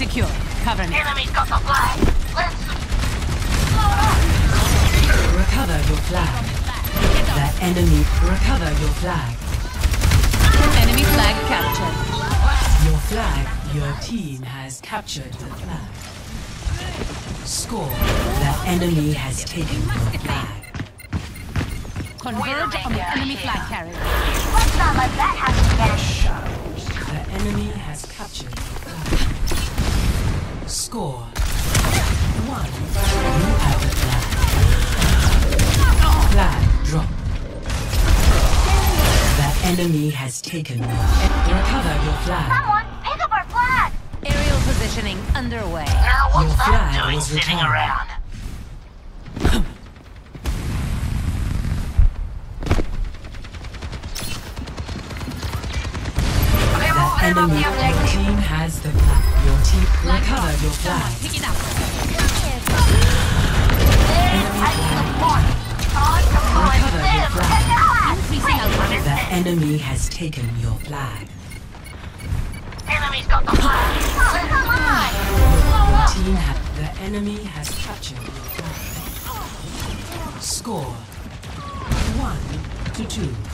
secure. Cover me. Enemy's got the flag. Let's Recover your flag. The enemy recover your flag. Enemy flag captured. Your flag, your team has captured the flag. Score. The enemy has taken your flag. Converge on the enemy flag carrier. let's not let that happen again. The enemy has captured. Score. One. You have the flag. Flag drop. The enemy has taken your Recover your flag. Someone pick up our flag. Aerial positioning underway. Now what's Your that flag doing was sitting returned. around? The enemy, your team has the flag. Team your flag. Pick it up. The enemy has taken your flag. Enemy's got the flag. Come on. Team ha- the enemy has captured your flag. Score one to two.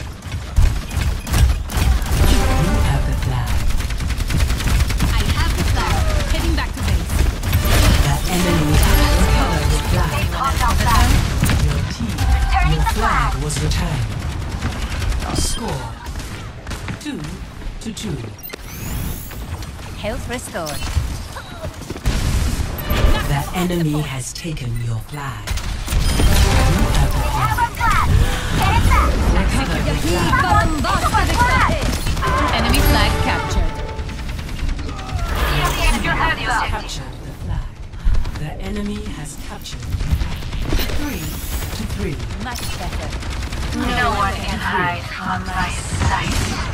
To two. Health restored. The enemy has taken your flag. You have the. Have our flag. Get it back. Recover the flag. Pick up our flag. Enemy flag captured. Here's the extra heavy has up. captured the flag. The enemy has captured the flag. Three to three. Much better. No one can hide from my sight.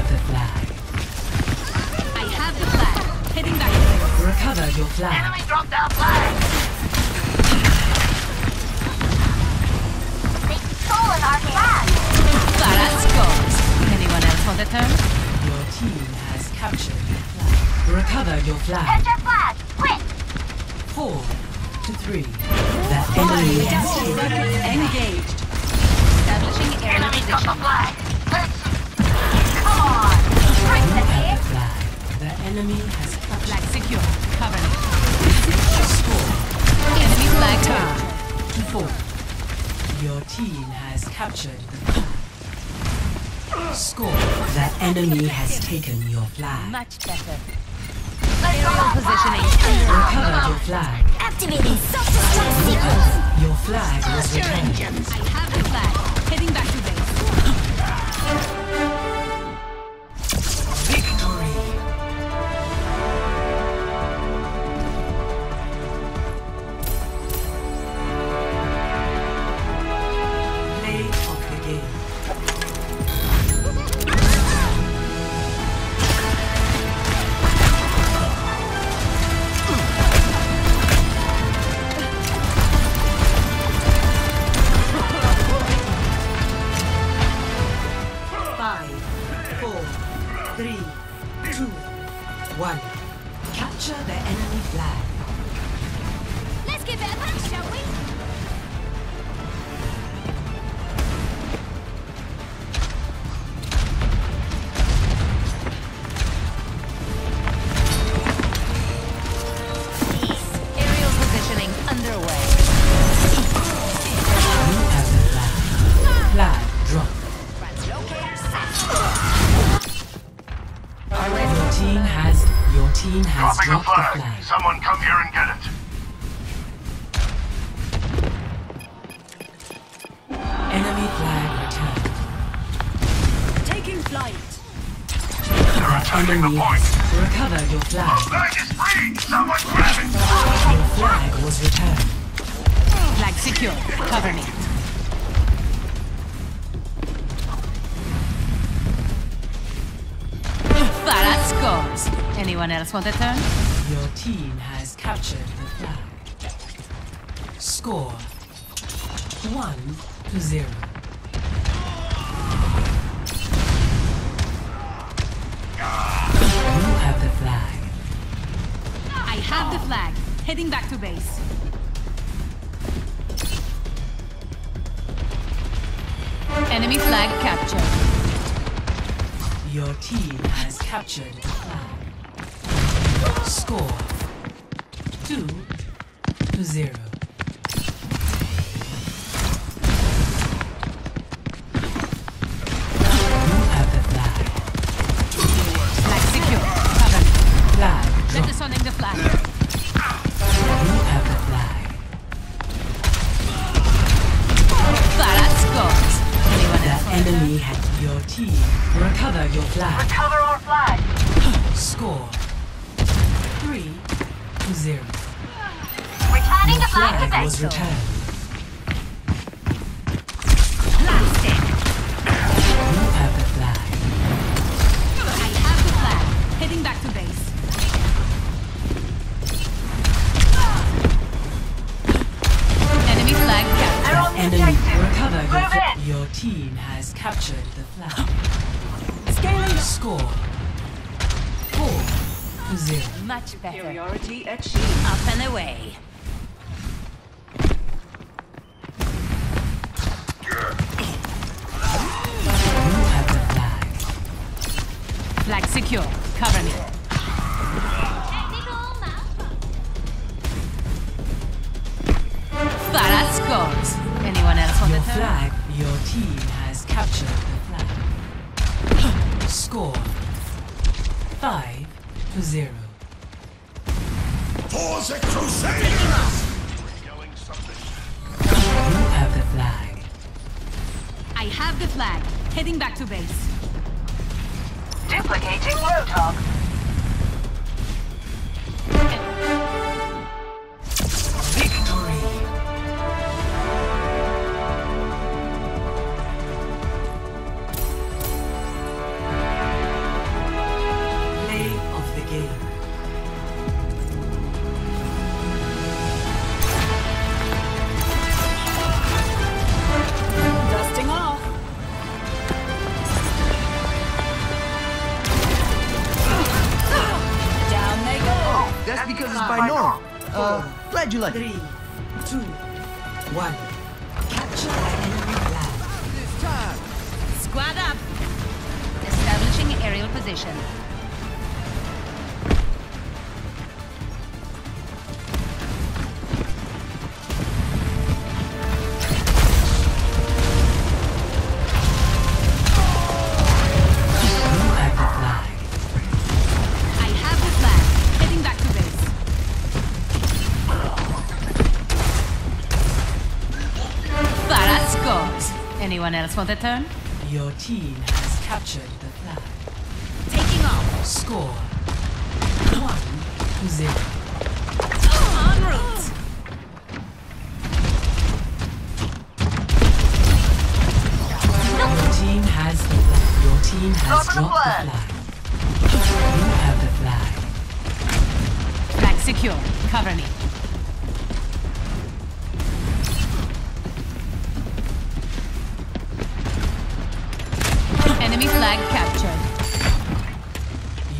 Have the flag. I have the flag. Heading back. Recover your flag. Enemy dropped our flag. They've stolen our flag. Pharah scores. Anyone else want a turn? Your team has captured the flag. Recover your flag. Catch our flag. Quick. Four to three. The enemy has taken Engaged. Establishing aerial Enemy's got the flag. Let's. Enemy has captured Flag secure. Cover me. score Enemy flag to four. Your team has captured the. Score. The enemy has taken your flag. Much better. Aerial positioning. Recover your flag. Activating self-destruct sequence. Your flag was returned. I have the flag. Heading back to base. Enemy flag returned. Taking flight. They're attacking the point. recover your flag. Flag is free. Someone grab it. Your flag was returned. Flag secure. Cover me. Pharah scores. Anyone else want a turn? Your team has captured the flag. Score one to zero. Flag. Heading back to base. Enemy flag captured. Your team has captured the flag. Score two to zero. You have the flag. Flag secure. Cover me. Flag Let us unning the flag. Recover your flag. Recover our flag. Score three to zero. Returning the flag to flag was returned. Much better. Superiority achieved. Up and away. You have the flag. Flag secure. Cover me. Pharah scores. Anyone else on Your the turn? flag, your team has captured the flag. Score five to zero. For the Crusaders! You have the flag. I have the flag. Heading back to base. Duplicating Roadhog. That's because it's binaural. Uh, glad you like it. Three, two, one. Capture the enemy flag. Squad up. Establishing aerial position. Anyone else want a turn? Your team has captured the flag. Taking off. Score one to zero. En route. Your team has the flag. Your team has Drop the dropped flag. the flag. You have the flag. Flag secure. Cover me. Enemy flag captured.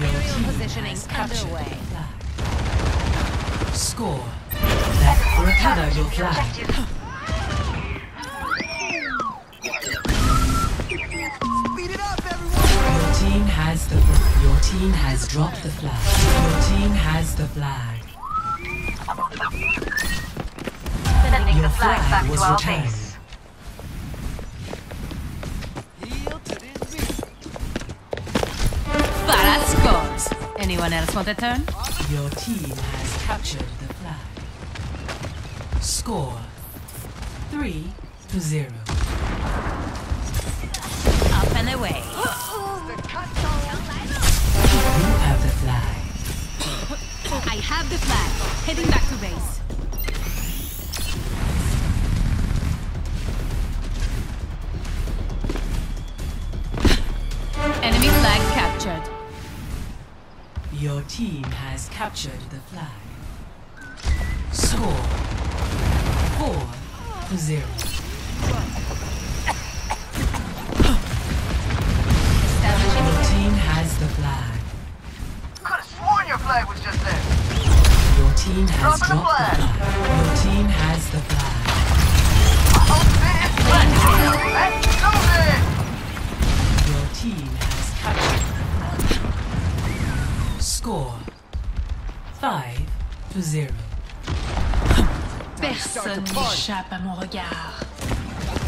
Your team positioning has captured underway. the flag. Score that recover your flag. Speed it up, everyone! Your team has the your team has dropped the flag. Your team has the flag. Sending Your the flag flag was to returned. base. Anyone else want a turn? Your team has captured the flag. Score three to zero. Up and away. You have the flag. I have the flag. Heading back to base. Team has captured the flag. Score four to zero. Your team has the flag. Could have sworn your flag was just there. Your team has Dropping dropped the flag. To 0. Personne n'échappe à mon regard.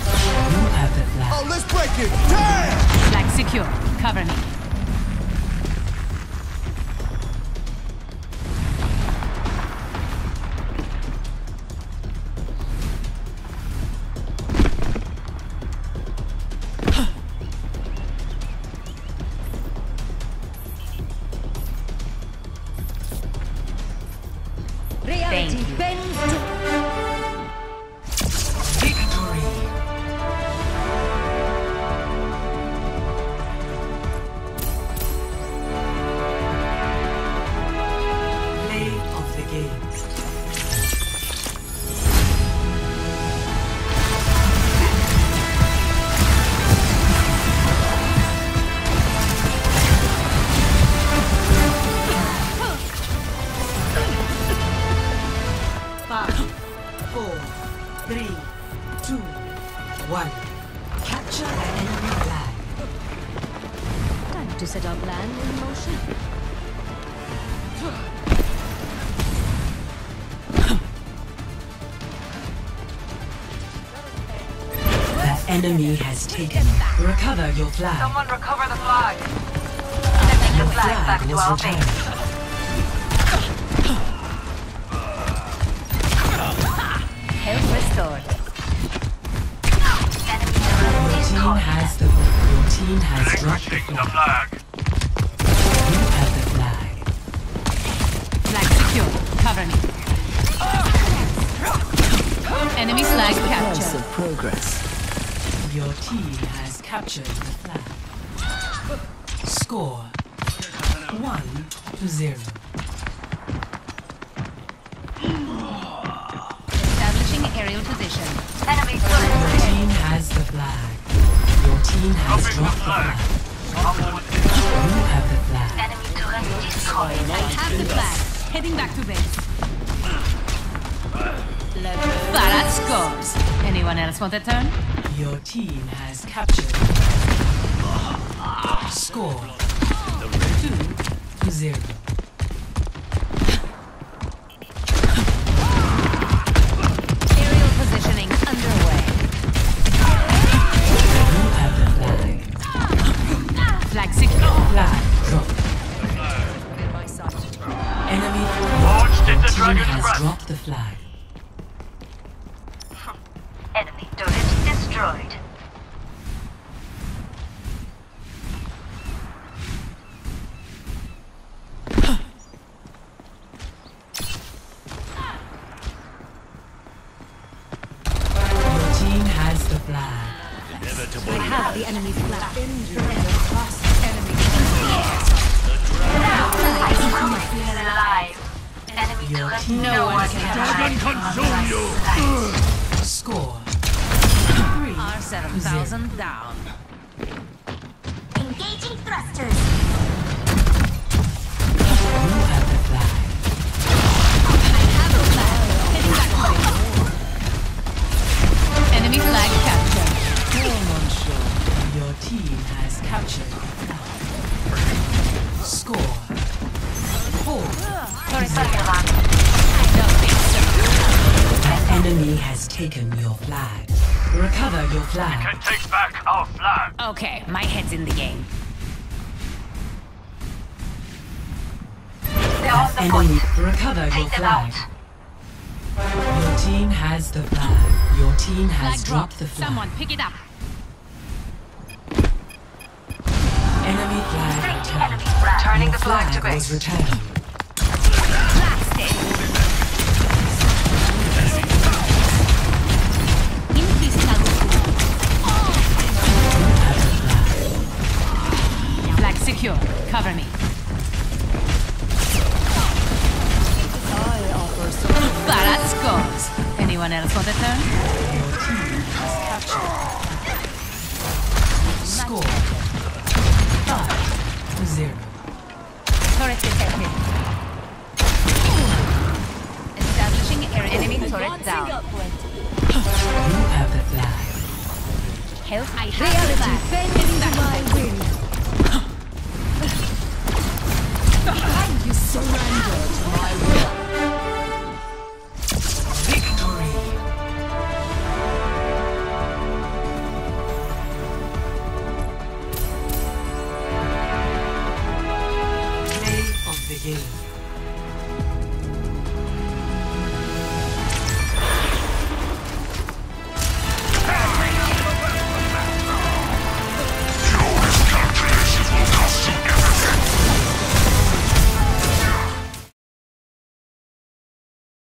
You have the flag. Oh, let's break it. Damn! Flag secure. Cover me. Has taken. Recover your flag. Someone recover the flag. Sending Your the flag back flag to our returned. base. Health restored. Enemy Your team caught. has the your team has dropped the Relinquishing the flag. flag. You have the flag. Flag secure. Cover me. Enemy flag captured. progress. Your team has captured the flag. Score one to zero. Establishing aerial position. Enemy Your team has the flag. Your team has Dropping dropped the flag. flag. You have the flag. Enemy turret destroyed. I have the flag. Heading back to base. Pharah scores. Anyone else want a turn? Your team has captured. Score two to zero. Aerial positioning underway. You have the flag. Flag secure. Flag dropped. Enemy Launched Your into team Dragon's has Breath. dropped the flag. Have the enemy's flag. He's alive. Enemy Your team No one has can Dragon consume you. score three R7000 down. The the point. enemy recover your Take them flag. out. Your team has the flag. Your team has Flag dropped the flag. Someone pick it up. Enemy flag returned. Enemy flag. Turning Your the flag to was base. returned. Anyone else want a turn? Your team has captured. Score. Five to zero. Turret detected. Establishing air enemy turret down. You have the flag. Help! I have the flag. Reality my. Behind you. My will.